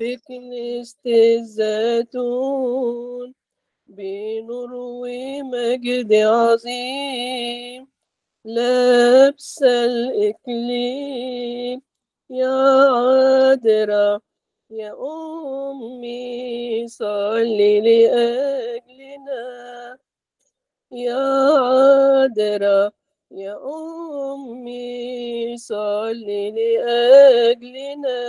كنيسة الزيتون بنروي مجد عظيم لابس الإكليل يا عذراء يا أمي صلي لأجلنا. يا عذراء يا أمي صلي لأجلنا.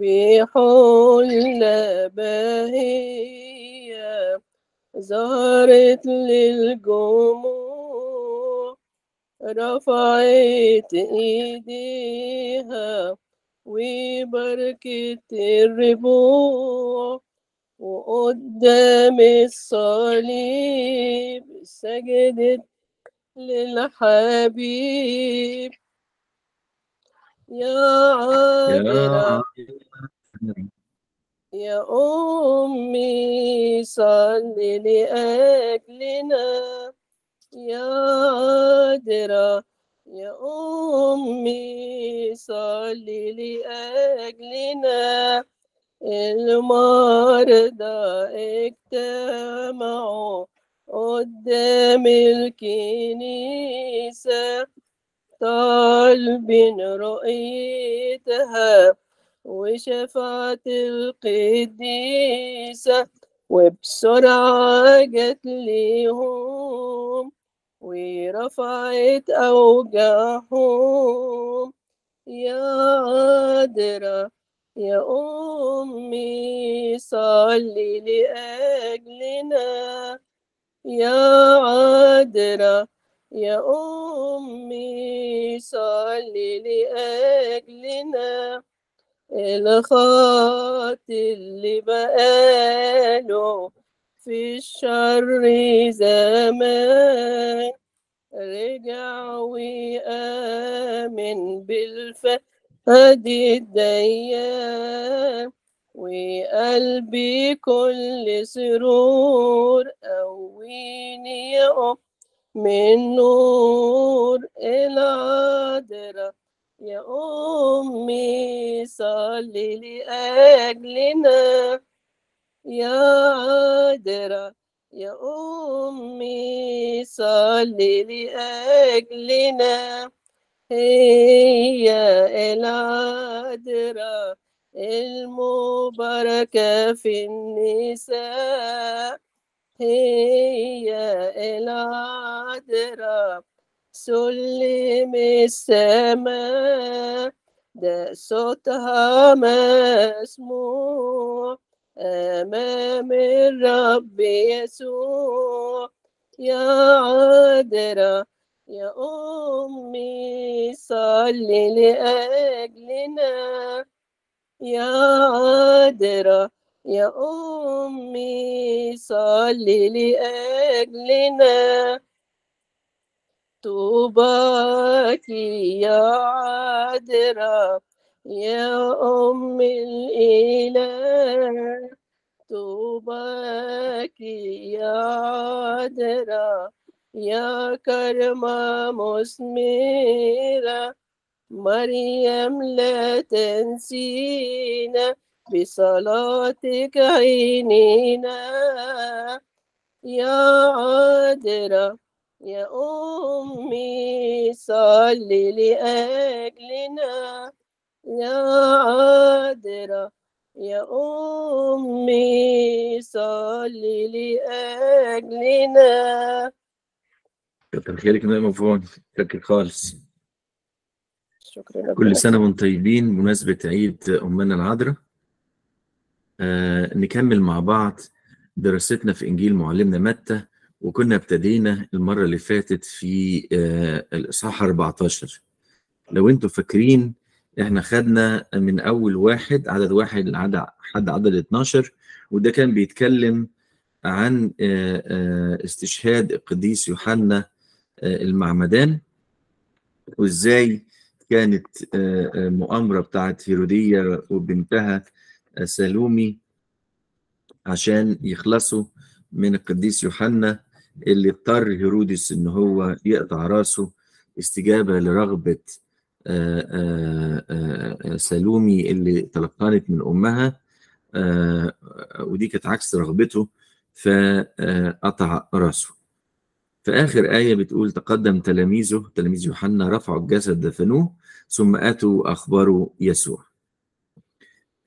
بحلة باهية ظهرت للجموع رفعت إيديها وبركة الربوع وقدام الصليب سجدت للحبيب. يا عذراء يا أمي صلي لأجلنا يا عذراء يا أمي صلي لأجلنا المرضى اجتمعوا قدام الكنيسة. طالبين رؤيتها وشفاعة القديسة وبسرعة جت ليهم ورفعت أوجاعهم يا عذراء يا أمي صلي لأجلنا. يا عذراء يا أمي صلي لأجلنا. الخط اللي بقاله في الشر زمان. رجع وآمن بالفهد الديان. وقلبي كل سرور قويني يا أم من نور العذراء يا أمي صلي لأجلنا يا عذراء يا أمي صلي لأجلنا هي العذراء المباركة في النساء هي العذراء سلم السماء ده صوتها مسموع. أمام الرب يسوع يا عذراء يا أمي صلي لأجلنا. يا عذراء يا أمي صلي لأجلنا طوباك يا عذراء يا أم الإله. طوباك يا عذراء يا كرمة مثمرة مريم لا تنسينا. بصلاتك عينينا يا عذراء يا أمي صلي لأجلنا يا عذراء يا أمي صلي لأجلنا كتر خيرك يا مفهوم شكرا خالص. شكرا كل سنة وأنتم طيبين. بمناسبة عيد أمنا العذراء آه نكمل مع بعض دراستنا في إنجيل معلمنا متى وكنا ابتدينا المرة اللي فاتت في آه الإصحاح 14 لو أنتم فاكرين إحنا خدنا من أول واحد عدد واحد لحد حد عدد 12 وده كان بيتكلم عن آه آه استشهاد القديس يوحنا آه المعمدان وإزاي كانت مؤامرة بتاعت هيرودية وبنتها سالومي عشان يخلصوا من القديس يوحنا اللي اضطر هيرودس إن هو يقطع راسه استجابة لرغبة آه، آه، آه، سلومي اللي تلقنت من أمها آه، ودي كانت عكس رغبته فقطع راسه. في آخر آية بتقول تقدم تلاميذه تلاميذ يوحنا رفعوا الجسد دفنوه ثم أتوا أخبروا يسوع.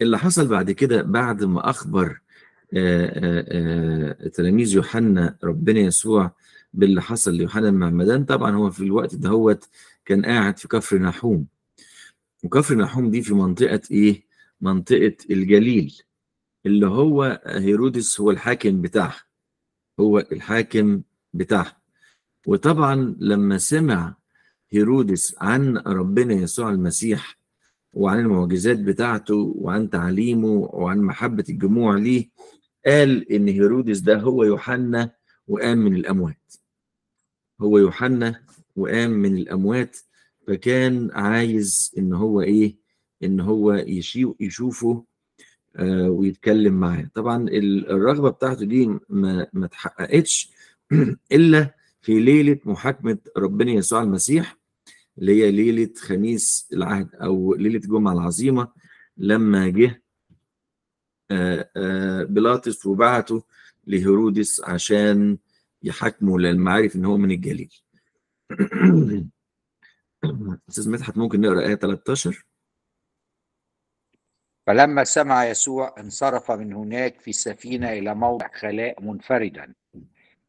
اللي حصل بعد كده بعد ما أخبر آه، آه، آه، تلاميذ يوحنا ربنا يسوع باللي حصل ليوحنا المعمدان طبعا هو في الوقت دهوت كان قاعد في كفر نحوم. وكفر نحوم دي في منطقة إيه؟ منطقة الجليل اللي هو هيرودس هو الحاكم بتاعها. هو الحاكم بتاعها. وطبعا لما سمع هيرودس عن ربنا يسوع المسيح وعن المعجزات بتاعته وعن تعليمه وعن محبة الجموع ليه قال إن هيرودس ده هو يوحنا وقام من الأموات. هو يوحنا وقام من الأموات فكان عايز إن هو إيه إن هو يشوفه آه، ويتكلم معاه. طبعا ال- الرغبة بتاعته دي ما ما اتحققتش إلا في ليلة محاكمة ربنا يسوع المسيح اللي هي ليلة خميس العهد أو ليلة الجمعة العظيمة لما جه آه، آه، بيلاطس وبعته لهيرودس عشان يحاكمه لأن عارف إن هو من الجليل. أستاذ مدحت ممكن نقرأ آية 13 فلما سمع يسوع انصرف من هناك في السفينة إلى موضع خلاء منفردا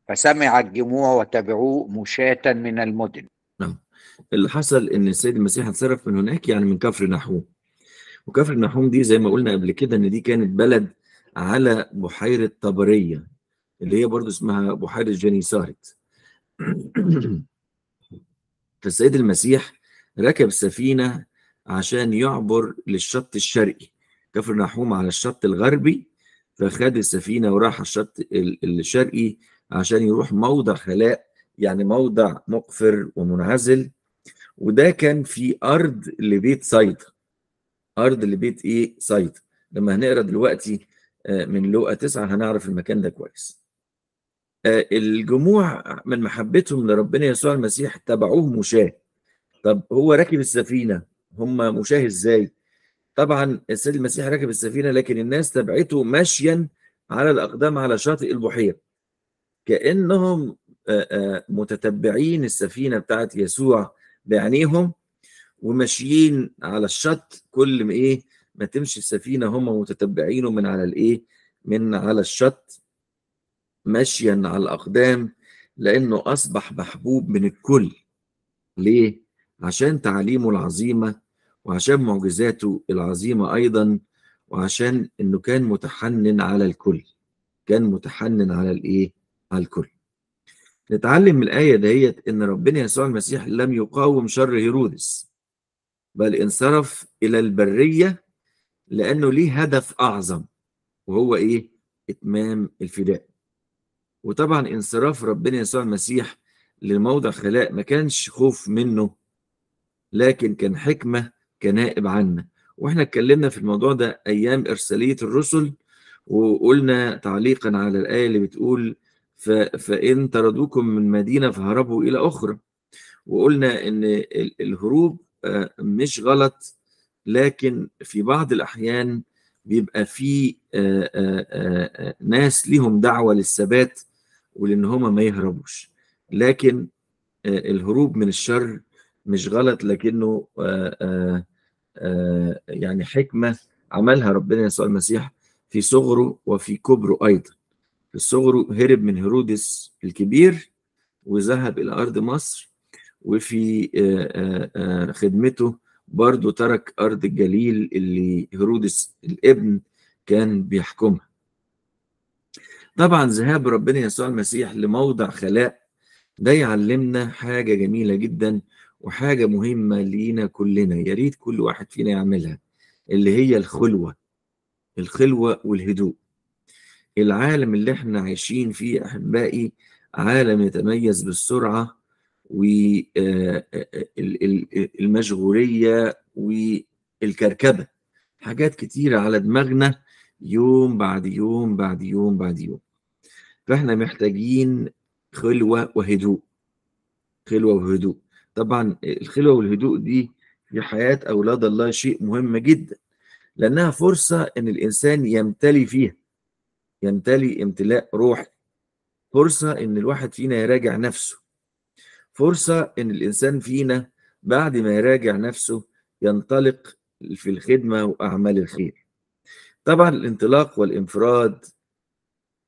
فسمع الجموع وتبعوه مشاة من المدن اللي حصل إن السيد المسيح انصرف من هناك يعني من كفر نحوم. وكفر نحوم دي زي ما قلنا قبل كده إن دي كانت بلد على بحيرة طبرية اللي هي برضو اسمها بحيرة جنيسارت. فالسيد المسيح ركب سفينة عشان يعبر للشط الشرقي كفر نحوم على الشط الغربي فخد السفينة وراح الشط ال- الشرقي عشان يروح موضع خلاء يعني موضع مقفر ومنعزل وده كان في أرض لبيت صيدا أرض لبيت إيه؟ صيدا لما هنقرأ دلوقتي آه، من لوقا تسعة هنعرف المكان ده كويس. آه، الجموع من محبتهم لربنا يسوع المسيح تبعوه مشاه. طب هو راكب السفينة؟ هم مشاه إزاي؟ طبعا السيد المسيح راكب السفينة لكن الناس تبعته ماشيا على الأقدام على شاطئ البحيرة. كأنهم آه، متتبعين السفينة بتاعت يسوع بعينيهم وماشيين على الشط كل ما إيه ما تمشي السفينة هم متتبعينه من على الإيه من على الشط ماشيا على الأقدام لأنه أصبح محبوب من الكل ليه؟ عشان تعاليمه العظيمة وعشان معجزاته العظيمة أيضا وعشان إنه كان متحنن على الكل كان متحنن على الإيه؟ على الكل نتعلم من الآية دهيت إن ربنا يسوع المسيح لم يقاوم شر هيرودس بل انصرف إلى البرية لأنه ليه هدف أعظم وهو إيه؟ إتمام الفداء وطبعا انصراف ربنا يسوع المسيح لموضع خلاء ما كانش خوف منه لكن كان حكمة كنائب عنا وإحنا اتكلمنا في الموضوع ده أيام إرسالية الرسل وقلنا تعليقا على الآية اللي بتقول. فإن طردوكم من مدينة فهربوا إلى أخرى. وقلنا إن ال- الهروب آه، مش غلط لكن في بعض الأحيان بيبقى في آه، آه، ناس ليهم دعوة للثبات ولأن هما ما يهربوش. لكن الهروب من الشر مش غلط لكنه يعني حكمة عملها ربنا يسوع المسيح في صغره وفي كبره أيضا. في صغره هرب من هيرودس الكبير وذهب إلى أرض مصر وفي آه، آه، آه، خدمته برضه ترك أرض الجليل اللي هيرودس الابن كان بيحكمها. طبعا ذهاب ربنا يسوع المسيح لموضع خلاء ده يعلمنا حاجة جميلة جدا وحاجة مهمة لينا كلنا يا ريت كل واحد فينا يعملها اللي هي الخلوة الخلوة والهدوء. العالم اللي إحنا عايشين فيه أحبائي عالم يتميز بالسرعة والمشغولية والكركبة. حاجات كتيرة على دماغنا يوم بعد يوم بعد يوم بعد يوم. فاحنا محتاجين خلوة وهدوء خلوة وهدوء. طبعا الخلوة والهدوء دي في حياة أولاد الله شيء مهم جدا لأنها فرصة إن الإنسان يمتلي فيها. يمتلي امتلاء روحي. فرصة إن الواحد فينا يراجع نفسه. فرصة إن الإنسان فينا بعد ما يراجع نفسه ينطلق في الخدمة وأعمال الخير. طبعا الانطلاق والانفراد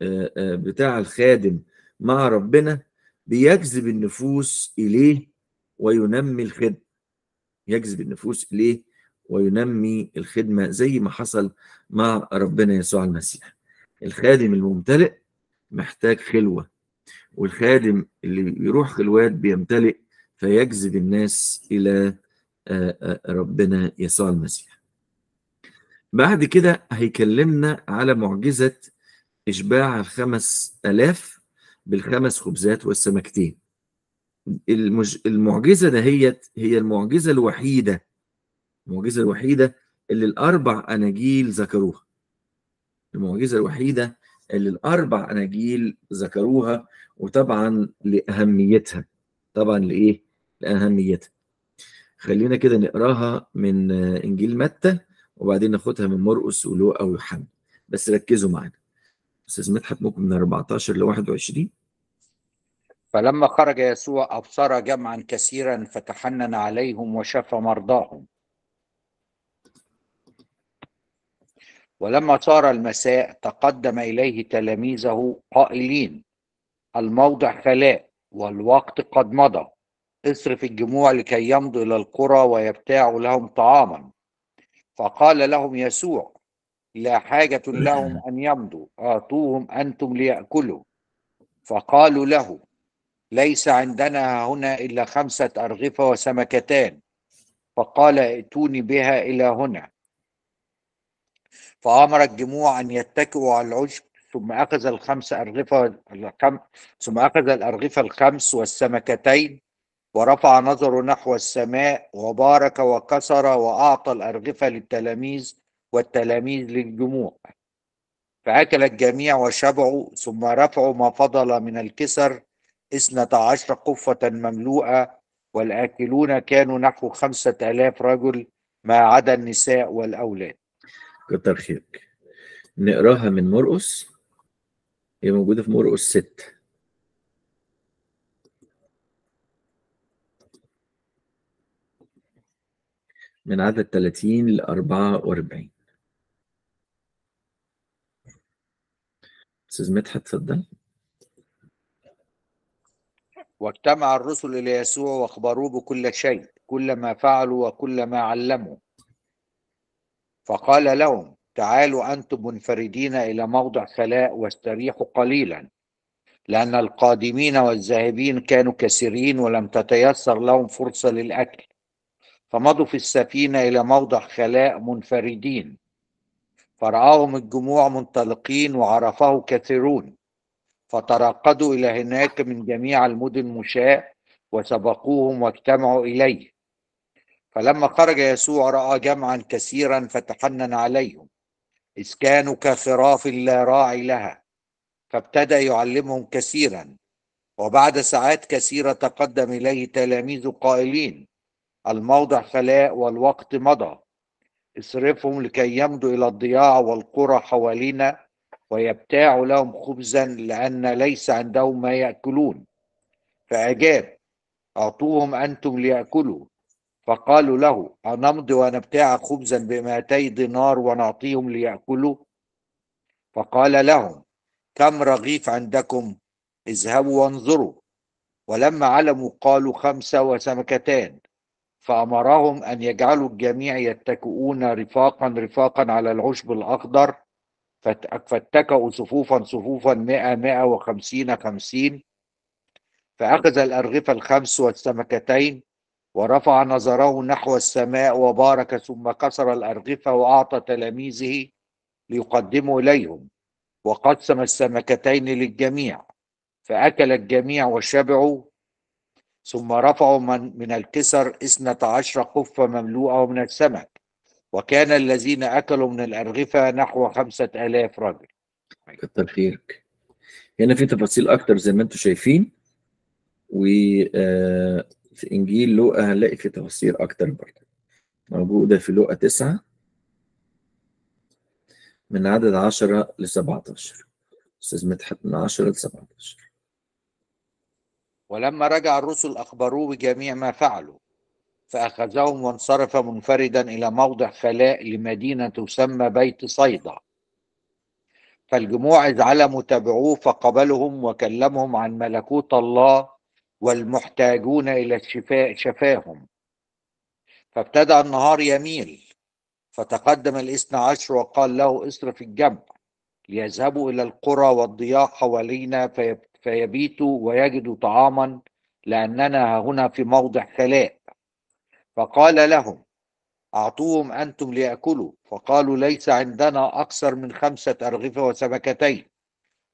آه، آه، بتاع الخادم مع ربنا بيجذب النفوس إليه وينمي الخدمة. يجذب النفوس إليه وينمي الخدمة زي ما حصل مع ربنا يسوع المسيح. الخادم الممتلئ محتاج خلوة والخادم اللي يروح خلوات بيمتلئ فيجذب الناس إلى آه، آه، ربنا يسوع المسيح. بعد كده هيكلمنا على معجزة إشباع الخمس ألاف بالخمس خبزات والسمكتين. المج... المعجزة دهيت هي المعجزة الوحيدة المعجزة الوحيدة اللي الأربع أناجيل ذكروها. المعجزة الوحيدة اللي الأربع أناجيل ذكروها وطبعا لأهميتها. طبعا لإيه؟ لأهميتها. خلينا كده نقراها من إنجيل متى وبعدين ناخدها من مرقس ولوقا ويوحنا. بس ركزوا معانا. أستاذ مدحت ممكن من 14 ل 21 فلما خرج يسوع أبصر جمعا كثيرا فتحنن عليهم وشفى مرضاهم. ولما صار المساء تقدم إليه تلاميذه قائلين الموضع خلاء والوقت قد مضى. اصرف الجموع لكي يمضوا إلى القرى ويبتاعوا لهم طعاما. فقال لهم يسوع لا حاجة لهم أن يمضوا أعطوهم أنتم ليأكلوا. فقالوا له ليس عندنا هنا إلا خمسة أرغفة وسمكتان. فقال ائتوني بها إلى هنا. فأمر الجموع أن يتكئوا على العشب ثم أخذ الخمس أرغفة الخم... ثم أخذ الأرغفة الخمس والسمكتين ورفع نظره نحو السماء وبارك وكسر وأعطى الأرغفة للتلاميذ والتلاميذ للجموع. فأكل الجميع وشبعوا ثم رفعوا ما فضل من الكسر اثنة عشر قفة مملوءة والآكلون كانوا نحو خمسة آلاف رجل ما عدا النساء والأولاد. كتر خيرك. نقراها من مرقس هي موجودة في مرقس 6 من عدد 30 ل 44 أستاذ مدحت اتفضل. واجتمع الرسل إلى يسوع واخبروه بكل شيء كل ما فعلوا وكل ما علموا. فقال لهم تعالوا أنتم منفردين إلى موضع خلاء واستريحوا قليلا لأن القادمين والذاهبين كانوا كثيرين ولم تتيسر لهم فرصة للأكل. فمضوا في السفينة إلى موضع خلاء منفردين. فرآهم الجموع منطلقين وعرفه كثيرون. فترقدوا إلى هناك من جميع المدن مشاة وسبقوهم واجتمعوا إليه. فلما خرج يسوع رأى جمعا كثيرا فتحنن عليهم. إذ كانوا كخراف لا راعي لها. فابتدأ يعلمهم كثيرا. وبعد ساعات كثيرة تقدم إليه تلاميذ قائلين الموضع خلاء والوقت مضى. اصرفهم لكي يمضوا إلى الضياع والقرى حوالينا. ويبتاعوا لهم خبزا لأن ليس عندهم ما يأكلون. فأجاب أعطوهم أنتم ليأكلوا. فقالوا له أنمضي ونبتاع خبزا بمائتي دينار ونعطيهم ليأكلوا؟ فقال لهم كم رغيف عندكم؟ اذهبوا وانظروا. ولما علموا قالوا خمسة وسمكتان فأمرهم أن يجعلوا الجميع يتكئون رفاقا رفاقا على العشب الأخضر. فاتكأوا صفوفا صفوفا مئة مئة وخمسين خمسين. فأخذ الأرغفة الخمس والسمكتين. ورفع نظره نحو السماء وبارك ثم كسر الأرغفة وأعطى تلاميذه ليقدموا إليهم وقسم السمكتين للجميع فأكل الجميع وشبعوا ثم رفعوا من, من الكسر اثنة عشر قفة مملوءة من السمك وكان الذين أكلوا من الأرغفة نحو خمسة آلاف رجل. كتر خيرك. هنا في تفاصيل أكتر زي ما أنتم شايفين وفي إنجيل لوقا هنلاقي في تفاصيل أكتر برضه. موجودة في لقا تسعة من عدد عشرة لسبعة عشر أستاذ مدحت من عشرة لسبعة عشر ولما رجع الرسل أخبروه بجميع ما فعلوا فأخذهم وانصرف منفردا إلى موضع خلاء لمدينة تسمى بيت صيدا. فالجموع إذ علموا تبعوه فقبلهم وكلمهم عن ملكوت الله والمحتاجون إلى الشفاء شفاهم. فابتدأ النهار يميل. فتقدم الإثنى عشر وقال له اصرف الجمع ليذهبوا إلى القرى والضياع حوالينا في- فيبيتوا ويجدوا طعاما لأننا هنا في موضع خلاء. فقال لهم أعطوهم أنتم ليأكلوا. فقالوا ليس عندنا أكثر من خمسة أرغفة وسمكتين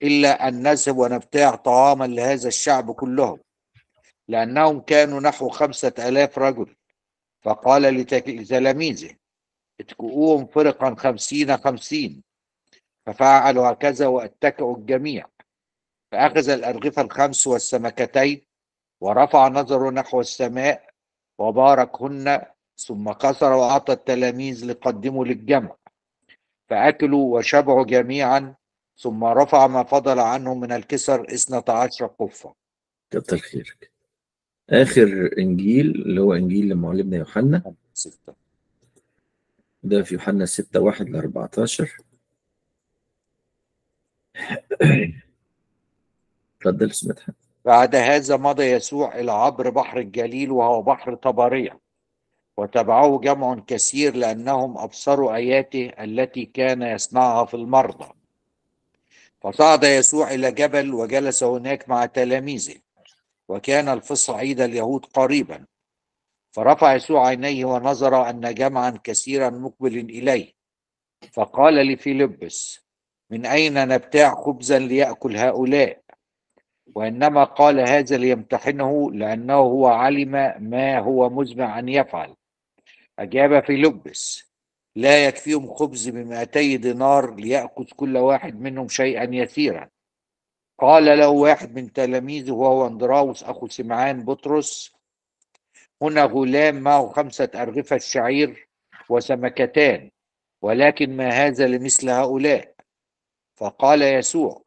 إلا أن نذهب ونبتاع طعاما لهذا الشعب كلهم. لأنهم كانوا نحو خمسة آلاف رجل. فقال لتلاميذه اتكؤوهم فرقا خمسين خمسين. ففعلوا هكذا واتكأوا الجميع. فأخذ الأرغفة الخمس والسمكتين ورفع نظره نحو السماء وباركهن ثم كسر وأعطى التلاميذ ليقدموا للجمع. فأكلوا وشبعوا جميعا ثم رفع ما فضل عنهم من الكسر اثنة عشر قفة. كتر خيرك. آخر إنجيل اللي هو إنجيل لمعلمنا يوحنا. ستة ده في يوحنا 6 1 ل 14 اتفضل سمعتها بعد هذا مضى يسوع إلى عبر بحر الجليل وهو بحر طبرية. وتبعه جمع كثير لأنهم أبصروا آياته التي كان يصنعها في المرضى. فصعد يسوع إلى جبل وجلس هناك مع تلاميذه. وكان الفصح عيد اليهود قريبا. فرفع يسوع عينيه ونظر أن جمعا كثيرا مقبل إليه. فقال لفيلبس من أين نبتاع خبزا ليأكل هؤلاء؟ وإنما قال هذا ليمتحنه لأنه هو علم ما هو مزمع أن يفعل. أجاب فيلبس لا يكفيهم خبز بمائتي دينار ليأخذ كل واحد منهم شيئا يسيرا. قال له واحد من تلاميذه وهو اندراوس أخو سمعان بطرس هنا غلام معه خمسة أرغفة شعير وسمكتان ولكن ما هذا لمثل هؤلاء؟ فقال يسوع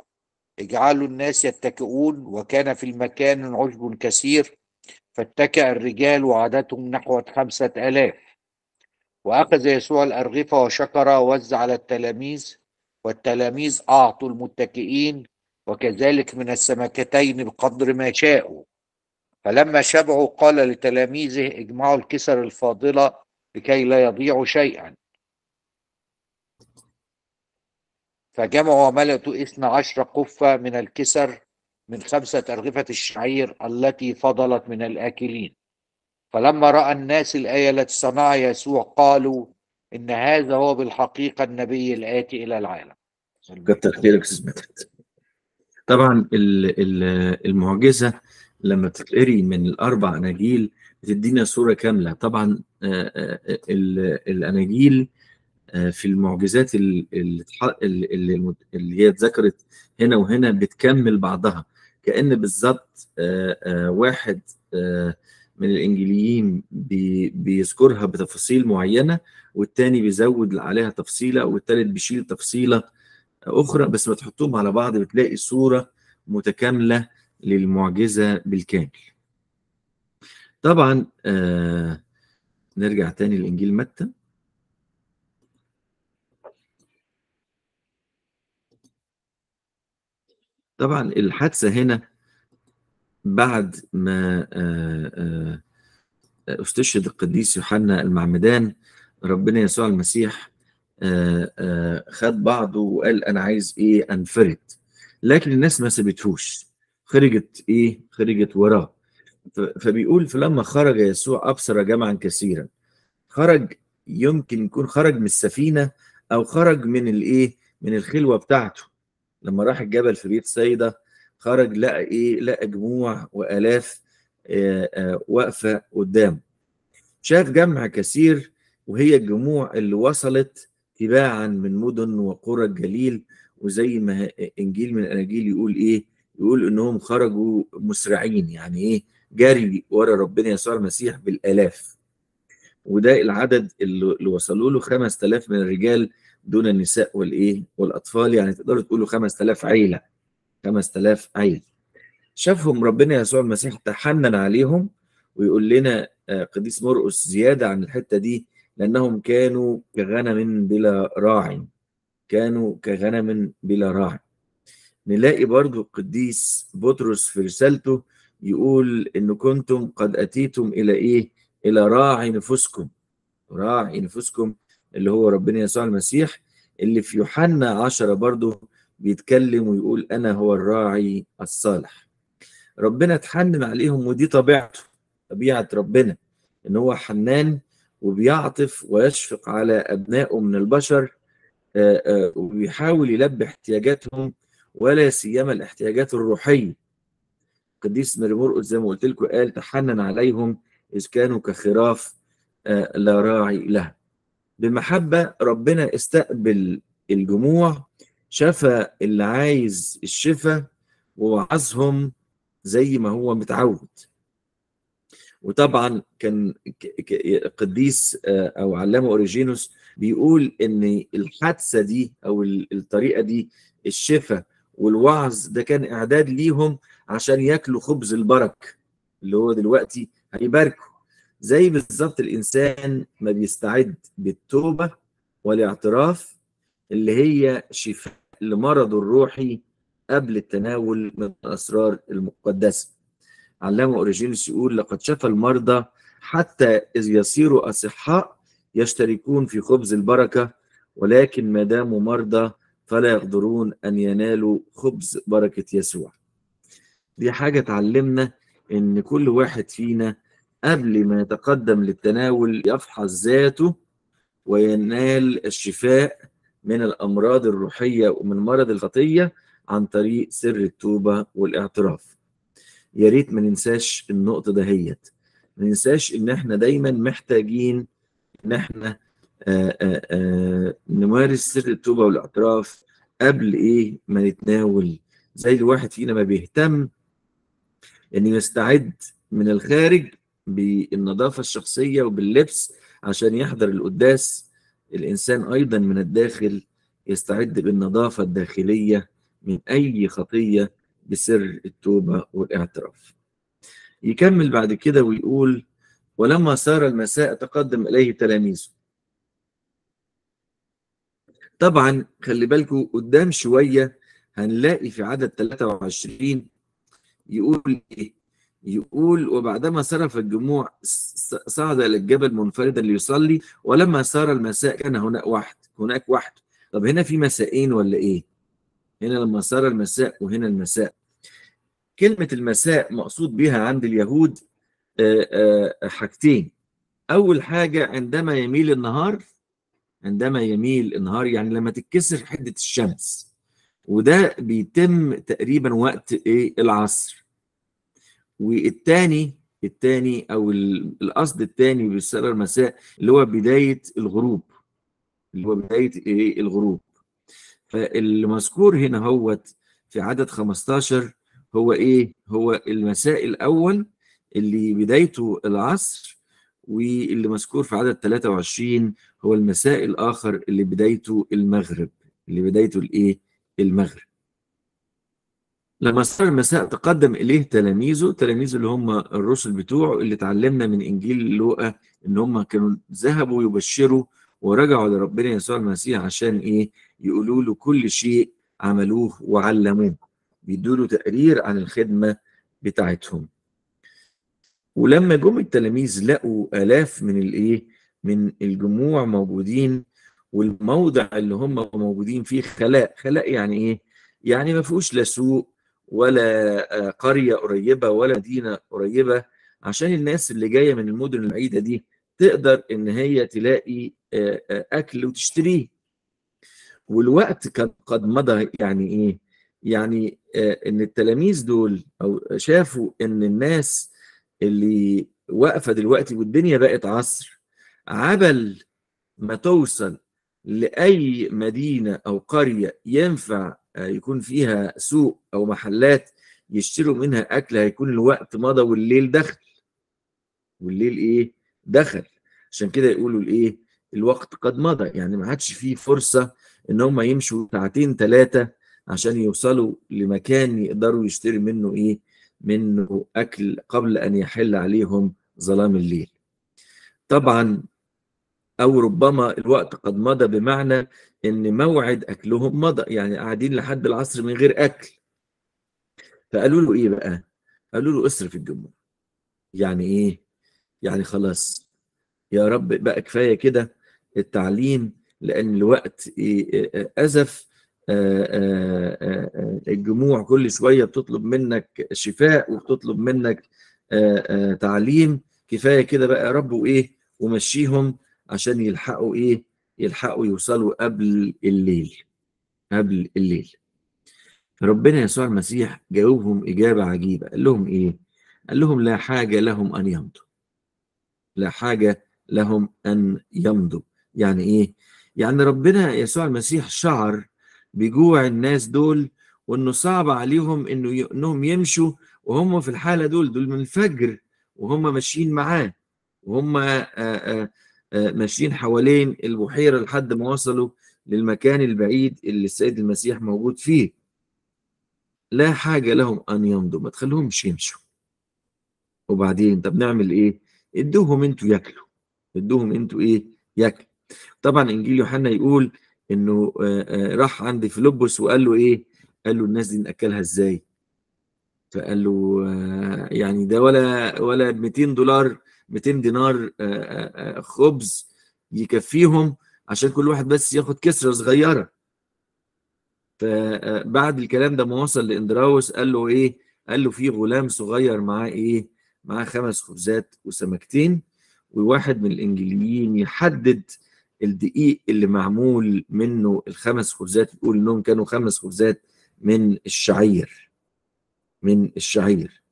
اجعلوا الناس يتكئون وكان في المكان عشب كثير فاتكأ الرجال وعددهم نحو خمسة آلاف. وأخذ يسوع الأرغفة وشكر ووزع على التلاميذ والتلاميذ أعطوا المتكئين وكذلك من السمكتين بقدر ما شاءوا. فلما شبعوا قال لتلاميذه اجمعوا الكسر الفاضلة لكي لا يضيعوا شيئا. فجمعوا وملأوا اثنى عشر قفة من الكسر من خمسة أرغفة الشعير التي فضلت من الآكلين. فلما رأى الناس الآية التي صنعها يسوع قالوا إن هذا هو بالحقيقة النبي الآتي إلى العالم كتر خيرك أستاذ مدحت طبعا ال- ال- المعجزة لما بتتقري من الأربع أناجيل بتدينا صوره كاملة. طبعا آه، آه، ال- الأناجيل آه، في المعجزات ال- اللي هي اتذكرت هنا وهنا بتكمل بعضها. كأن بالظبط آه، آه، واحد آه، من الإنجيليين بي- بيذكرها بتفاصيل معينة والتاني بيزود عليها تفصيلة والتالت بيشيل تفصيلة. أخرى بس ما تحطهم على بعض بتلاقي صورة متكاملة للمعجزة بالكامل. طبعا آه نرجع تاني لإنجيل متى طبعا الحادثة هنا بعد ما آه آه أستشهد القديس يوحنا المعمدان ربنا يسوع المسيح خد بعضه وقال أنا عايز إيه انفرد. لكن الناس ما سابتهوش. خرجت إيه خرجت وراه. فبيقول فلما خرج يسوع أبصر جمعا كثيرا. خرج يمكن يكون خرج من السفينة أو خرج من الإيه من الخلوة بتاعته. لما راح الجبل في بيت سيدة خرج لقى إيه لقى جموع وآلاف آه، آه، واقفة قدامه. شاف جمع كثير وهي الجموع اللي وصلت تباعا من مدن وقرى الجليل وزي ما إنجيل من الأناجيل يقول إيه؟ يقول إنهم خرجوا مسرعين يعني إيه؟ جري ورا ربنا يسوع المسيح بالآلاف. وده العدد اللي اللي وصلوا له 5000 من الرجال دون النساء والإيه؟ والأطفال يعني تقدروا تقولوا 5000 عيلة 5000 عيلة. شافهم ربنا يسوع المسيح تحنن عليهم ويقول لنا آه، قديس مرقس زيادة عن الحتة دي لأنهم كانوا كغنم بلا راع. كانوا كغنم بلا راع. نلاقي برضو القديس بطرس في رسالته يقول إن كنتم قد أتيتم إلى إيه؟ إلى راعي نفوسكم. راعي نفوسكم اللي هو ربنا يسوع المسيح اللي في يوحنا عشرة برضو بيتكلم ويقول أنا هو الراعي الصالح. ربنا اتحنن عليهم ودي طبيعته طبيعة ربنا إن هو حنان وبيعطف ويشفق على أبنائه من البشر آه، آه، وبيحاول يلبي احتياجاتهم ولا سيما الاحتياجات الروحية. القديس ماري مرقس زي ما قلت لكم قال تحنن عليهم إذ كانوا كخراف آه، لا راعي لها. بمحبة ربنا استقبل الجموع شفى اللي عايز الشفاء ووعظهم زي ما هو متعود. وطبعا كان قديس آه، أو علامة أوريجينوس بيقول إن الحادثة دي أو ال- الطريقة دي الشفاء والوعظ ده كان إعداد ليهم عشان ياكلوا خبز البرك اللي هو دلوقتي هيباركوا. زي بالظبط الإنسان ما بيستعد بالتوبة والاعتراف اللي هي شفاء لمرضه الروحي قبل التناول من الأسرار المقدسة. علامة اوريجينوس يقول لقد شفى المرضى حتى إذ يصيروا أصحاء يشتركون في خبز البركة ولكن ما داموا مرضى فلا يقدرون أن ينالوا خبز بركة يسوع. دي حاجة تعلمنا إن كل واحد فينا قبل ما يتقدم للتناول يفحص ذاته وينال الشفاء من الأمراض الروحية ومن مرض الخطية عن طريق سر التوبة والاعتراف. يا ريت ما ننساش النقطه دهيت. ما ننساش إن إحنا دايما محتاجين إن إحنا آآ آآ نمارس سر التوبة والإعتراف قبل إيه ما نتناول زي الواحد فينا ما بيهتم إن يستعد من الخارج بالنظافة الشخصية وباللبس عشان يحضر القداس الإنسان أيضا من الداخل يستعد بالنظافة الداخلية من أي خطية بسر التوبة والاعتراف. يكمل بعد كده ويقول ولما صار المساء تقدم إليه تلاميذه طبعا خلي بالكم قدام شوية هنلاقي في عدد 23 يقول إيه؟ يقول وبعدما صرف الجموع صعد إلى الجبل منفردا ليصلي ولما صار المساء كان هناك واحد هناك واحد طب هنا في مسائين ولا إيه؟ هنا لما صار المساء وهنا المساء كلمة المساء مقصود بها عند اليهود آه، آه، حاجتين. أول حاجة عندما يميل النهار عندما يميل النهار يعني لما تتكسر حدة الشمس. وده بيتم تقريبا وقت إيه؟ العصر. والتاني التاني أو ال- القصد التاني بالصلاة المساء اللي هو بداية الغروب. اللي هو بداية إيه؟ الغروب. فالمذكور هنا هوت في عدد 15 هو إيه؟ هو المساء الأول اللي بدايته العصر واللي مذكور في عدد 23 هو المساء الآخر اللي بدايته المغرب. اللي بدايته الإيه؟ المغرب. لما صار المساء تقدم إليه تلاميذه تلاميذه اللي هم الرسل بتوعه اللي اتعلمنا من إنجيل لوقا إن هم كانوا ذهبوا يبشروا ورجعوا لربنا يسوع المسيح عشان إيه؟ يقولوا له كل شيء عملوه وعلموه. بيدوا له تقرير عن الخدمة بتاعتهم. ولما جم التلاميذ لقوا آلاف من الإيه؟ من الجموع موجودين والموضع اللي هم موجودين فيه خلاء. خلاء يعني إيه؟ يعني ما فيهوش لا سوق ولا آه، قرية قريبة ولا مدينة قريبة. عشان الناس اللي جاية من المدن البعيدة دي تقدر إن هي تلاقي آه، آه، أكل وتشتريه. والوقت كان قد مضى يعني إيه؟ يعني إن التلاميذ دول أو شافوا إن الناس اللي واقفة دلوقتي والدنيا بقت عصر عبل ما توصل لأي مدينة أو قرية ينفع آه، يكون فيها سوق أو محلات يشتروا منها أكل هيكون الوقت مضى والليل دخل. والليل إيه؟ دخل. عشان كده يقولوا الإيه؟ الوقت قد مضى. يعني ما عادش فيه فرصة إن هم يمشوا ساعتين ثلاثة عشان يوصلوا لمكان يقدروا يشتري منه إيه؟ منه أكل قبل أن يحل عليهم ظلام الليل. طبعا أو ربما الوقت قد مضى بمعنى إن موعد أكلهم مضى يعني قاعدين لحد العصر من غير أكل. فقالوا له إيه بقى؟ قالوا له اصرف الجموع يعني إيه؟ يعني خلاص. يا رب بقى كفاية كده التعليم لأن الوقت إيه؟ أزف. الجموع كل شوية بتطلب منك شفاء وبتطلب منك تعليم. كفاية كده بقى يا رب وإيه ومشيهم عشان يلحقوا إيه يلحقوا يوصلوا قبل الليل قبل الليل. ربنا يسوع المسيح جاوبهم إجابة عجيبة. قال لهم إيه؟ قال لهم لا حاجة لهم أن يمضوا. لا حاجة لهم أن يمضوا. يعني إيه؟ يعني ربنا يسوع المسيح شعر بجوع الناس دول وإنه صعب عليهم إنه. إنهم يمشوا وهم في الحالة دول دول من الفجر وهم ماشيين معاه وهم ماشيين حوالين البحيرة لحد ما وصلوا للمكان البعيد اللي السيد المسيح موجود فيه. لا حاجة لهم أن يمضوا ما تخليهمش يمشوا. وبعدين طب نعمل إيه؟ ادوهم أنتوا ياكلوا. ادوهم أنتوا إيه؟ ياكلوا. طبعا إنجيل يوحنا يقول إنه راح عند فيلبس وقال له إيه؟ قال له الناس دي ناكلها إزاي؟ فقال له يعني ده ولا ولا 200 دولار 200 دينار خبز يكفيهم عشان كل واحد بس ياخد كسرة صغيرة. فبعد الكلام ده ما وصل لإندراوس قال له إيه؟ قال له في غلام صغير معاه إيه؟ معاه خمس خبزات وسمكتين وواحد من الإنجليين يحدد الدقيق اللي معمول منه الخمس خبزات يقول إنهم كانوا خمس خبزات من الشعير من الشعير.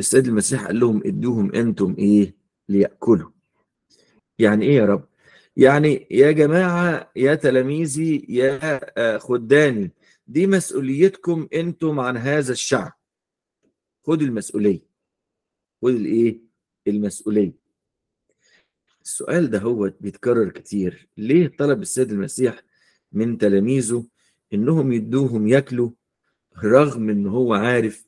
السيد المسيح قال لهم ادوهم أنتم إيه؟ ليأكلوا. يعني إيه يا رب؟ يعني يا جماعة يا تلاميذي يا خداني دي مسؤوليتكم أنتم عن هذا الشعب. خد المسؤولية. خد الإيه؟ المسؤولية. السؤال ده هو بيتكرر كتير. ليه طلب السيد المسيح من تلاميذه إنهم يدوهم ياكلوا رغم إن هو عارف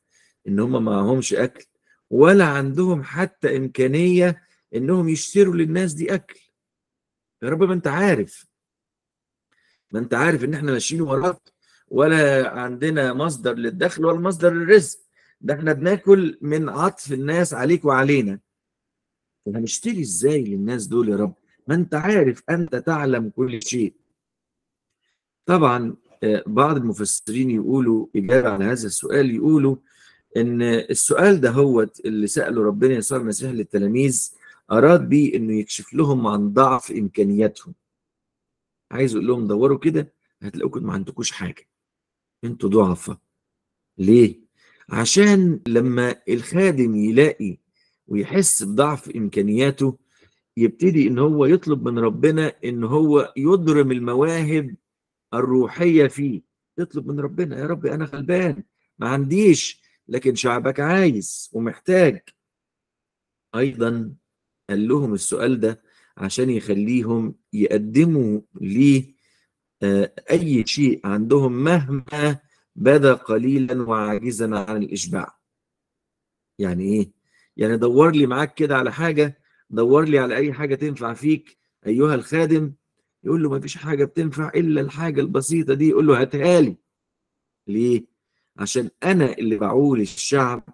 إن هم معهمش أكل ولا عندهم حتى إمكانية إنهم يشتروا للناس دي أكل؟ يا رب ما أنت عارف. ما أنت عارف إن إحنا ماشيين وراك ولا عندنا مصدر للدخل ولا مصدر للرزق. ده إحنا بناكل من عطف الناس عليك وعلينا. هنشتري إزاي للناس دول يا رب؟ ما أنت عارف أنت تعلم كل شيء. طبعا بعض المفسرين يقولوا إجابة على هذا السؤال يقولوا إن السؤال ده هو اللي سأله ربنا يسوع المسيح للتلاميذ أراد بيه إنه يكشف لهم عن ضعف إمكانياتهم. عايز أقول لهم دوروا كده هتلاقوكم ما عندكوش حاجة. أنتوا ضعفاء. ليه؟ عشان لما الخادم يلاقي ويحس بضعف إمكانياته يبتدي إن هو يطلب من ربنا إن هو يضرم المواهب الروحية فيه. يطلب من ربنا يا رب أنا غلبان ما عنديش لكن شعبك عايز ومحتاج. أيضا قال لهم السؤال ده عشان يخليهم يقدموا ليه أي شيء عندهم مهما بدا قليلا وعاجزا عن الإشباع. يعني إيه؟ يعني دور لي معاك كده على حاجة دور لي على أي حاجة تنفع فيك أيها الخادم. يقول له ما فيش حاجة بتنفع إلا الحاجة البسيطة دي. يقول له هاتها لي. ليه؟ عشان أنا اللي بعول الشعب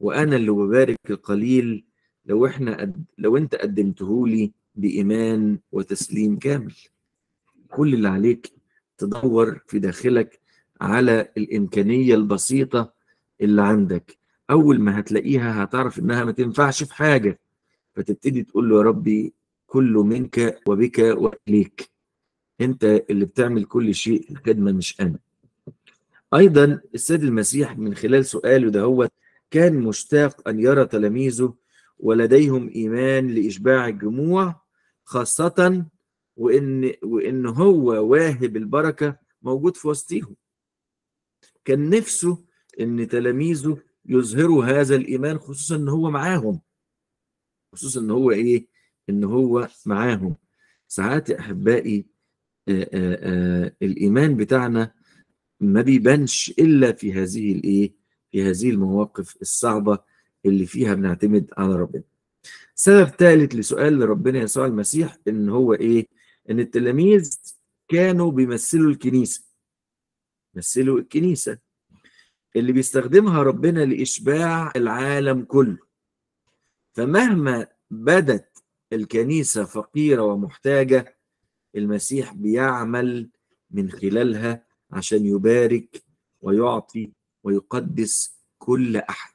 وأنا اللي ببارك القليل. لو إحنا قد... لو أنت قدمته لي بإيمان وتسليم كامل. كل اللي عليك تدور في داخلك على الإمكانية البسيطة اللي عندك. أول ما هتلاقيها هتعرف إنها ما تنفعش في حاجة فتبتدي تقول له يا ربي كله منك وبك وإليك. أنت اللي بتعمل كل شيء الخدمة مش أنا. أيضا السيد المسيح من خلال سؤاله ده هو كان مشتاق أن يرى تلاميذه ولديهم إيمان لإشباع الجموع خاصة وإن وإن هو واهب البركة موجود في وسطهم كان نفسه إن تلاميذه يظهروا هذا الإيمان خصوصا إن هو معاهم. خصوصا إن هو إيه؟ إن هو معاهم. ساعات يا أحبائي آآ آآ الإيمان بتاعنا ما بيبانش إلا في هذه الايه في هذه المواقف الصعبة اللي فيها بنعتمد على ربنا. سبب ثالث لسؤال ربنا يسوع المسيح إن هو إيه؟ إن التلاميذ كانوا بيمثلوا الكنيسة. مثلوا الكنيسة. اللي بيستخدمها ربنا لإشباع العالم كله. فمهما بدت الكنيسة فقيرة ومحتاجة المسيح بيعمل من خلالها عشان يبارك ويعطي ويقدس كل أحد.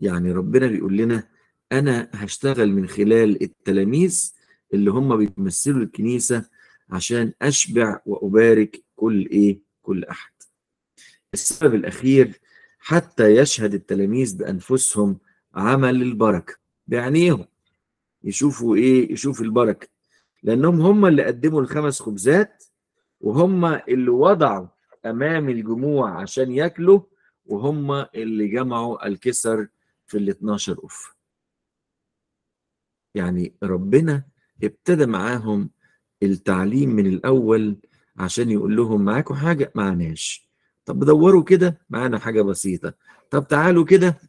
يعني ربنا بيقول لنا أنا هشتغل من خلال التلاميذ اللي هم بيمثلوا الكنيسة عشان أشبع وأبارك كل إيه؟ كل أحد. السبب الأخير حتى يشهد التلاميذ بأنفسهم عمل البركة بعينيهم يشوفوا إيه؟ يشوفوا البركة لأنهم هم اللي قدموا الخمس خبزات وهم اللي وضعوا أمام الجموع عشان ياكلوا وهم اللي جمعوا الكسر في ال 12 اف يعني ربنا ابتدى معاهم التعليم من الأول عشان يقول لهم معاكم حاجة؟ معناش. طب دوروا كده معانا حاجة بسيطة. طب تعالوا كده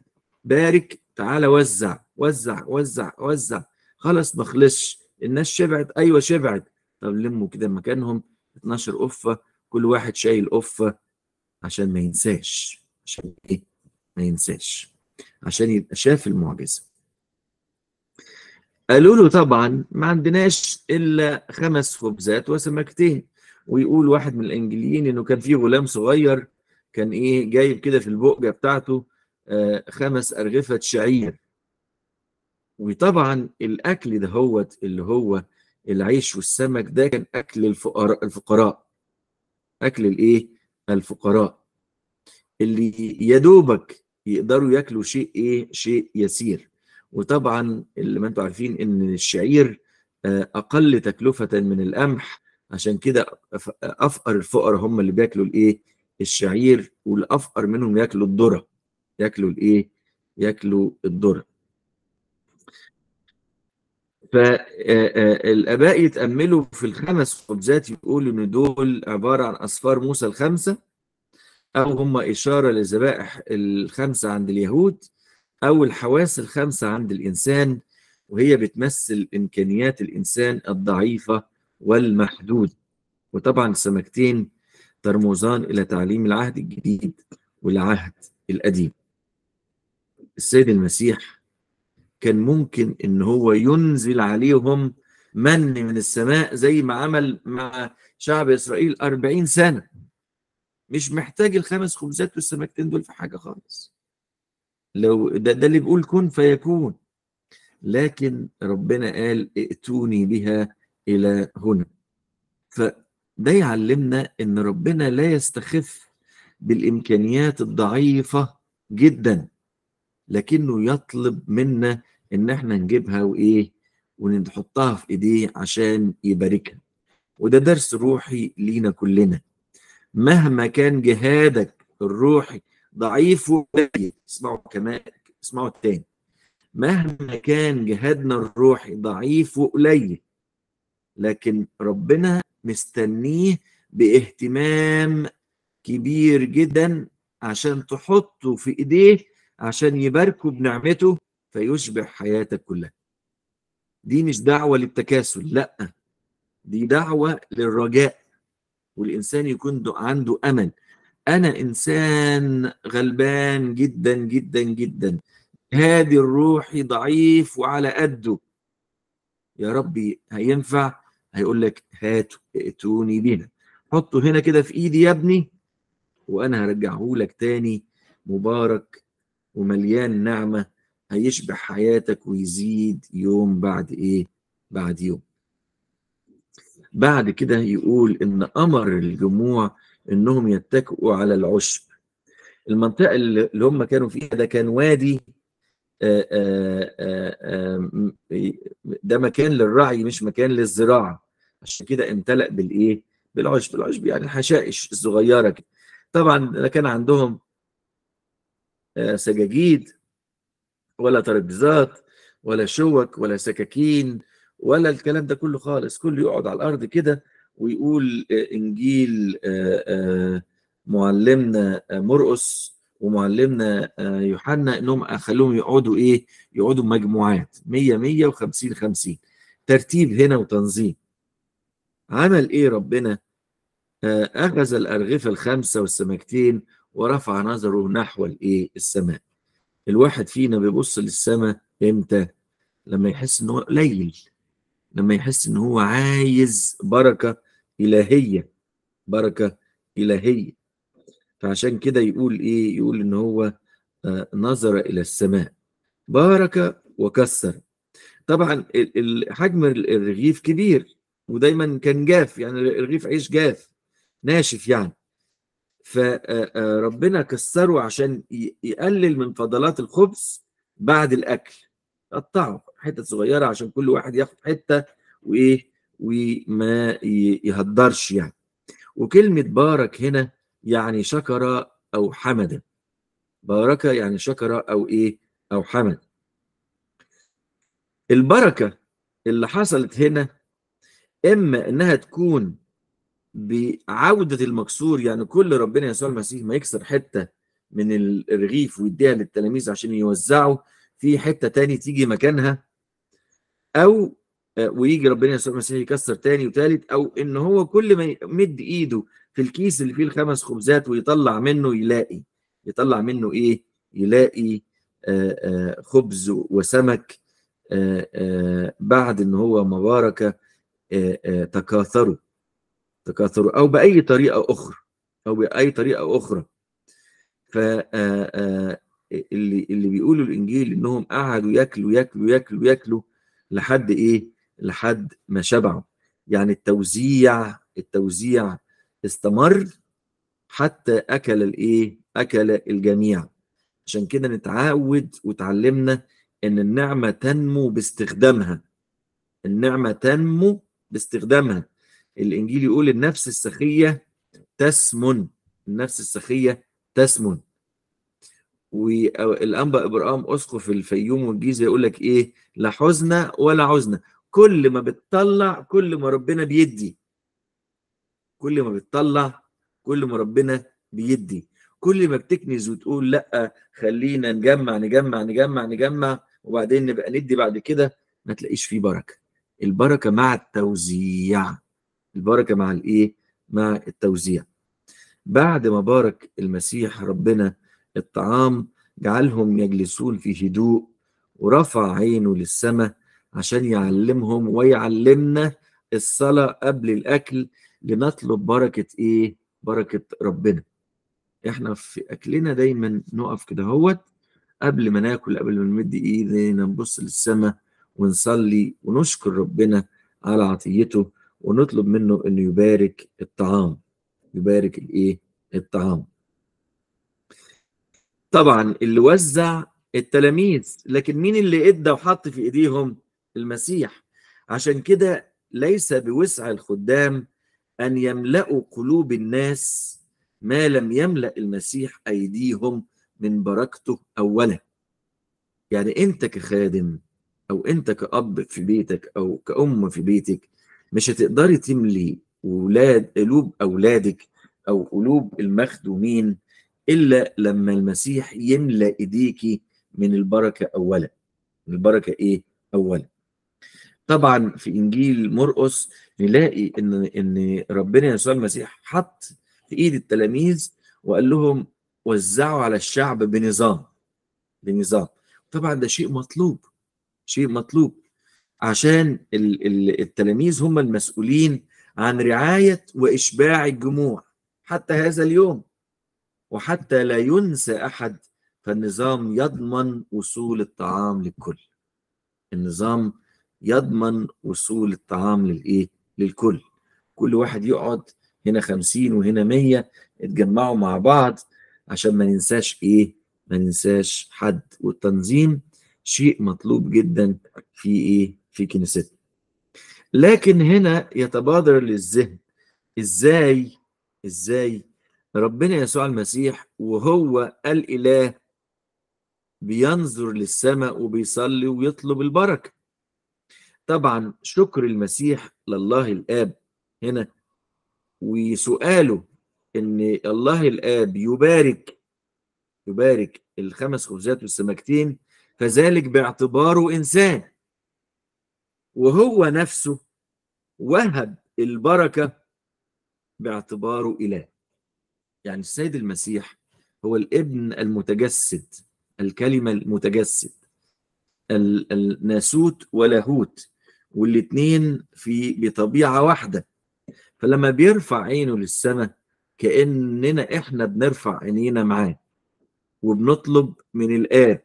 بارك تعالى وزع وزع وزع وزع. خلاص ما خلصش. الناس شبعت. أيوه شبعت. طب لموا كده مكانهم. 12 قفة. كل واحد شايل قفة عشان ما ينساش. عشان إيه؟ ما ينساش. عشان يبقى شاف المعجزة. قالوا له طبعا ما عندناش إلا خمس خبزات وسمكتين. ويقول واحد من الإنجليين إنه كان في غلام صغير كان إيه جايب كده في البؤجة بتاعته آه خمس أرغفة شعير. وطبعا الأكل ده هو اللي هو العيش والسمك ده كان أكل الفقراء الفقراء. أكل الإيه؟ الفقراء. اللي يا دوبك يقدروا ياكلوا شيء إيه؟ شيء يسير. وطبعا اللي ما أنتم عارفين إن الشعير أقل تكلفة من القمح عشان كده أفقر الفقراء هم اللي بياكلوا الإيه؟ الشعير والأفقر منهم ياكلوا الذرة. ياكلوا الإيه؟ ياكلوا الذرة. فالاباء يتأملوا في الخمس خبزات يقولوا إن دول عبارة عن أصفار موسى الخمسة أو هم إشارة للذبائح الخمسة عند اليهود أو الحواس الخمسة عند الإنسان وهي بتمثل إمكانيات الإنسان الضعيفة والمحدود. وطبعا السمكتين ترمزان إلى تعليم العهد الجديد والعهد القديم. السيد المسيح كان ممكن إن هو ينزل عليهم من من السماء زي ما عمل مع شعب إسرائيل أربعين سنة. مش محتاج الخمس خبزات والسمكتين دول في حاجة خالص. لو ده, ده اللي بيقول كن فيكون. لكن ربنا قال ائتوني بها إلى هنا. فده يعلمنا إن ربنا لا يستخف بالإمكانيات الضعيفة جدا لكنه يطلب منا إن إحنا نجيبها وإيه؟ ونحطها في إيديه عشان يباركها. وده درس روحي لينا كلنا. مهما كان جهادك الروحي ضعيف وقليل اسمعوا كمان اسمعوا التاني. مهما كان جهادنا الروحي ضعيف وقليل لكن ربنا مستنيه باهتمام كبير جدا عشان تحطه في إيديه عشان يباركه بنعمته فيشبع حياتك كلها. دي مش دعوة للتكاسل لأ دي دعوة للرجاء. والإنسان يكون عنده أمل. أنا إنسان غلبان جدا جدا جدا. هادي الروحي ضعيف وعلى قده. يا ربي هينفع؟ هيقول لك هاتوا ائتوني بنا حطه هنا كده في إيدي يا ابني وأنا هرجعه لك تاني مبارك ومليان نعمة هيشبع حياتك ويزيد يوم بعد إيه؟ بعد يوم. بعد كده يقول إن أمر الجموع إنهم يتكئوا على العشب. المنطقة اللي هم كانوا فيها ده كان وادي ده مكان للرعي مش مكان للزراعة. عشان كده امتلأ بالإيه؟ بالعشب. العشب يعني الحشائش الصغيره كده. طبعا كان عندهم سجاجيد ولا ترابيزات ولا شوك ولا سكاكين ولا الكلام ده كله خالص. كله يقعد على الأرض كده ويقول آه، إنجيل آه، آه، معلمنا آه، مرقس ومعلمنا آه، يوحنا إنهم خلوهم يقعدوا إيه؟ يقعدوا مجموعات 100 100 و50 50 ترتيب هنا وتنظيم. عمل إيه ربنا؟ آه، اخذ الأرغفة الخمسة والسمكتين ورفع نظره نحو الإيه؟ السماء. الواحد فينا بيبص للسماء إمتى؟ لما يحس إن هو قليل لما يحس إن هو عايز بركة إلهية بركة إلهية. فعشان كده يقول إيه؟ يقول إن هو آه، نظر إلى السماء. بارك وكسر. طبعا حجم ال- الرغيف كبير ودايما كان جاف يعني الرغيف عيش جاف ناشف يعني. فربنا كسره عشان يقلل من فضلات الخبز بعد الأكل. قطعه حتت صغيرة عشان كل واحد ياخد حتة وإيه؟ وما يهدرش يعني. وكلمة بارك هنا يعني شكر أو حمد. بارك يعني شكر أو إيه؟ أو حمد. البركة اللي حصلت هنا إما إنها تكون بعودة المكسور يعني كل ربنا يسوع المسيح ما يكسر حتة من الرغيف ويديها للتلاميذ عشان يوزعوا في حتة تاني تيجي مكانها أو ويجي ربنا يسوع المسيح يكسر تاني وتالت أو إن هو كل ما يمد إيده في الكيس اللي فيه الخمس خبزات ويطلع منه يلاقي. يطلع منه إيه؟ يلاقي آه، آه، خبز وسمك آه، بعد إن هو مباركة آه، تكاثروا. تكاثروا. أو بأي طريقة أخرى. أو بأي طريقة أخرى. ف اللي اللي بيقولوا الإنجيل إنهم قعدوا ياكلوا ياكلوا ياكلوا ياكلوا لحد إيه؟ لحد ما شبعوا. يعني التوزيع التوزيع استمر حتى أكل الإيه؟ أكل الجميع. عشان كده نتعود وتعلمنا إن النعمة تنمو باستخدامها. النعمة تنمو باستخدامها. الإنجيل يقول النفس السخية تسمن. النفس السخية تسمن. والأنبأ إبراهيم أسقف الفيوم والجيزة يقول لك إيه؟ لا حزن ولا عزن. كل ما بتطلع كل ما ربنا بيدي. كل ما بتطلع كل ما ربنا بيدي. كل ما بتكنز وتقول لأ خلينا نجمع نجمع نجمع نجمع وبعدين نبقى ندي بعد كده ما تلاقيش فيه بركة. البركة مع التوزيع. البركة مع الإيه؟ مع التوزيع. بعد ما بارك المسيح ربنا الطعام جعلهم يجلسون في هدوء ورفع عينه للسماء عشان يعلمهم ويعلمنا الصلاة قبل الأكل لنطلب بركة إيه؟ بركة ربنا. إحنا في أكلنا دايما نقف كده هوت قبل ما ناكل قبل ما نمد إيدينا نبص للسماء ونصلي ونشكر ربنا على عطيته ونطلب منه إنه يبارك الطعام. يبارك الإيه؟ الطعام. طبعا اللي وزع التلاميذ لكن مين اللي إدى وحط في إيديهم المسيح. عشان كده ليس بوسع الخدام أن يملأوا قلوب الناس ما لم يملأ المسيح أيديهم من بركته اولا. يعني أنت كخادم أو أنت كأب في بيتك أو كأم في بيتك مش هتقدري تملي ولاد قلوب أولادك أو قلوب المخدومين إلا لما المسيح يملأ ايديكي من البركة اولا. البركة إيه؟ اولا. طبعا في إنجيل مرقس نلاقي إن إن ربنا يسوع المسيح حط في إيد التلاميذ وقال لهم وزعوا على الشعب بنظام بنظام. طبعا ده شيء مطلوب شيء مطلوب. عشان ال- ال- التلاميذ هم المسؤولين عن رعاية وإشباع الجموع حتى هذا اليوم. وحتى لا ينسى أحد فالنظام يضمن وصول الطعام للكل. النظام يضمن وصول الطعام للإيه؟ للكل. كل واحد يقعد هنا خمسين وهنا مية اتجمعوا مع بعض عشان ما ننساش إيه؟ ما ننساش حد. والتنظيم شيء مطلوب جدا في إيه؟ في كنيستنا. لكن هنا يتبادر للذهن. إزاي؟ إزاي؟ ربنا يسوع المسيح وهو الإله بينظر للسماء وبيصلي ويطلب البركة. طبعا شكر المسيح لله الآب هنا. وسؤاله إن الله الآب يبارك يبارك الخمس خبزات والسمكتين فذلك باعتباره إنسان. وهو نفسه وهب البركة باعتباره إله. يعني السيد المسيح هو الابن المتجسد الكلمة المتجسد ال- الناسوت ولاهوت. والاتنين في بطبيعة واحدة. فلما بيرفع عينه للسماء كأننا إحنا بنرفع عينينا معاه وبنطلب من الآب.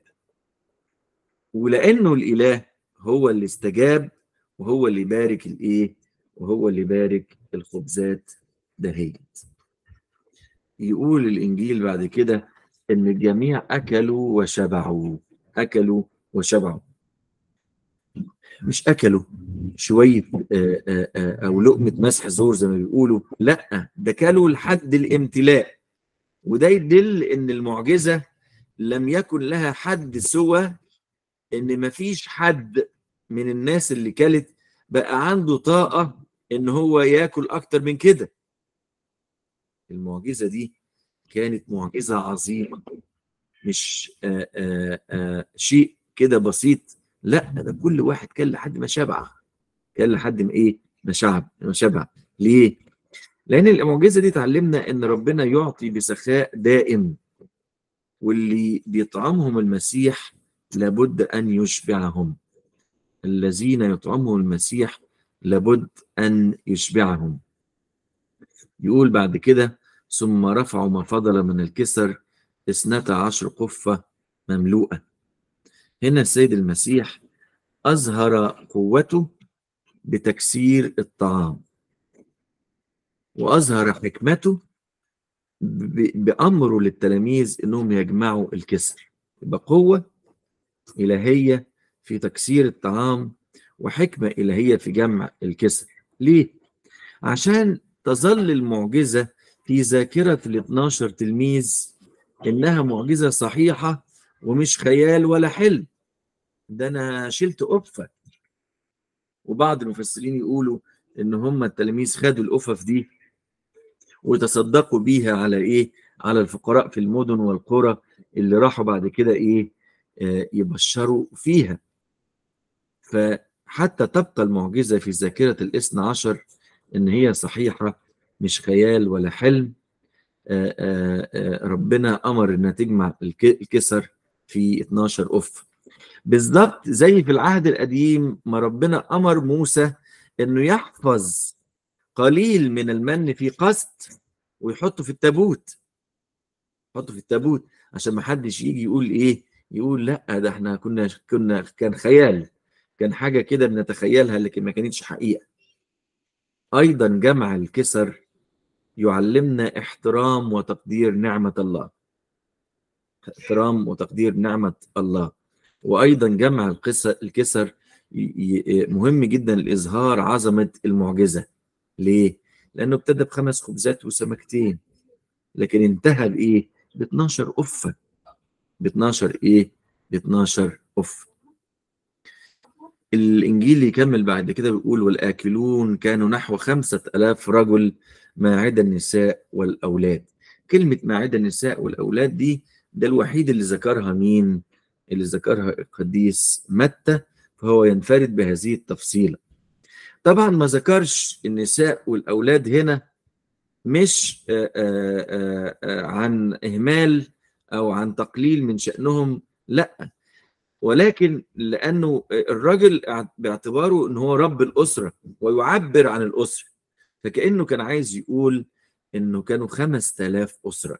ولأنه الإله هو اللي استجاب وهو اللي بارك الإيه؟ وهو اللي بارك الخبزات دهيت. يقول الإنجيل بعد كده إن الجميع أكلوا وشبعوا أكلوا وشبعوا. مش أكلوا شوية آه، آه، آه، أو لقمة مسح زور زي ما بيقولوا لأ ده كلوا لحد الامتلاء. وده يدل إن المعجزة لم يكن لها حد سوى إن مفيش حد من الناس اللي كلت بقى عنده طاقة إن هو ياكل أكتر من كده. المعجزة دي كانت معجزة عظيمة مش آآ آآ شيء كده بسيط لا ده كل واحد كان لحد ما شبع. كان لحد ما إيه؟ ما شعب ما شبع. ليه؟ لأن المعجزة دي تعلمنا إن ربنا يعطي بسخاء دائم واللي بيطعمهم المسيح لابد أن يشبعهم. الذين يطعمهم المسيح لابد أن يشبعهم. يقول بعد كده ثم رفعوا ما فضل من الكسر اثنتا عشر قفة مملوءة. هنا السيد المسيح أظهر قوته بتكسير الطعام وأظهر حكمته بأمره للتلاميذ إنهم يجمعوا الكسر يبقى قوة إلهية في تكسير الطعام وحكمة إلهية في جمع الكسر ليه؟ عشان تظل المعجزة في ذاكرة ال 12 تلميذ إنها معجزة صحيحة ومش خيال ولا حلم ده أنا شلت أفة وبعض المفسرين يقولوا إن هم التلاميذ خدوا الأفف دي وتصدقوا بيها على إيه؟ على الفقراء في المدن والقرى اللي راحوا بعد كده إيه؟ آه يبشروا فيها فحتى تبقى المعجزة في ذاكرة الاثنى عشر إن هي صحيحة مش خيال ولا حلم آآ آآ ربنا أمر إنها تجمع الك- الكسر في 12 أف بالظبط زي في العهد القديم ما ربنا أمر موسى إنه يحفظ قليل من المن في قسط ويحطه في التابوت. يحطه في التابوت عشان ما حدش يجي يقول إيه؟ يقول لأ ده إحنا كنا كنا كان خيال كان حاجة كده بنتخيلها لكن ما كانتش حقيقة. أيضا جمع الكسر يعلمنا احترام وتقدير نعمة الله. احترام وتقدير نعمة الله وأيضا جمع الكسر مهم جدا لإظهار عظمة المعجزة ليه؟ لأنه ابتدى بخمس خبزات وسمكتين لكن انتهى بإيه؟ ب 12 أفة ب 12 إيه؟ ب 12 أف الإنجيل يكمل بعد كده بيقول والآكلون كانوا نحو خمسة ألاف رجل ما عدا النساء والأولاد كلمة ما عدا النساء والأولاد دي ده الوحيد اللي ذكرها مين؟ اللي ذكرها القديس متى؟ فهو ينفرد بهذه التفصيلة. طبعا ما ذكرش النساء والأولاد هنا مش آآ آآ آآ عن إهمال أو عن تقليل من شأنهم لا. ولكن لأنه الراجل باعتباره إن هو رب الأسرة ويعبر عن الأسرة فكأنه كان عايز يقول إنه كانوا خمس تلاف أسرة.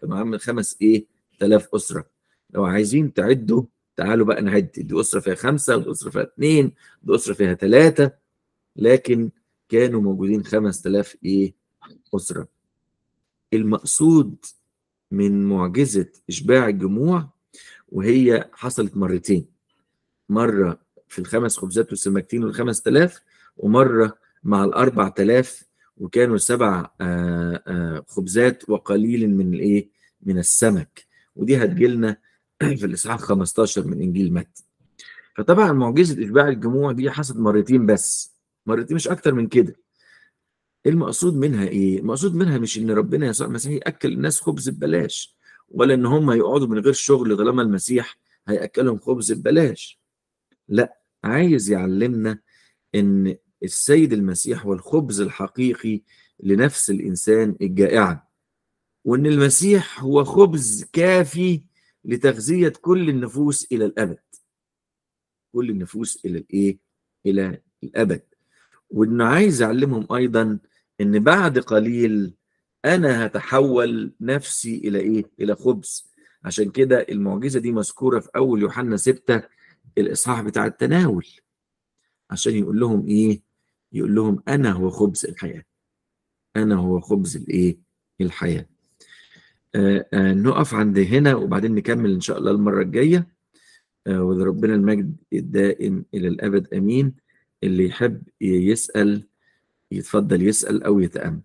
كانوا عامل خمس إيه؟ تلاف أسرة. لو عايزين تعدوا تعالوا بقى نعد. دي أسرة فيها خمسة ودي أسرة فيها اتنين دي أسرة فيها ثلاثة لكن كانوا موجودين خمس تلاف إيه؟ أسرة. المقصود من معجزة إشباع الجموع وهي حصلت مرتين. مرة في الخمس خبزات والسمكتين والخمس تلاف ومرة مع الأربع تلاف وكانوا سبع آه، آه، خبزات وقليل من الإيه؟ من السمك. ودي هتجيلنا في الإصحاح 15 من إنجيل متى. فطبعا معجزة إشباع الجموع دي حصلت مرتين بس مرتين مش أكتر من كده. المقصود منها إيه؟ المقصود منها مش إن ربنا يسوع المسيح يأكل الناس خبز ببلاش ولا إن هم يقعدوا من غير شغل طالما المسيح هيأكلهم خبز ببلاش. لا عايز يعلمنا إن السيد المسيح هو الخبز الحقيقي لنفس الإنسان الجائعة. وإن المسيح هو خبز كافي لتغذية كل النفوس إلى الأبد. كل النفوس إلى الإيه؟ إلى الأبد. وإنه عايز يعلمهم أيضا إن بعد قليل أنا هتحول نفسي إلى إيه؟ إلى خبز. عشان كده المعجزة دي مذكورة في أول يوحنا 6 الإصحاح بتاع التناول. عشان يقول لهم إيه؟ يقول لهم أنا هو خبز الحياة. أنا هو خبز آه آه نقف عند هنا وبعدين نكمل إن شاء الله المرة الجاية. آه ولربنا المجد الدائم إلى الأبد أمين. اللي يحب يسأل يتفضل يسأل أو يتأمل.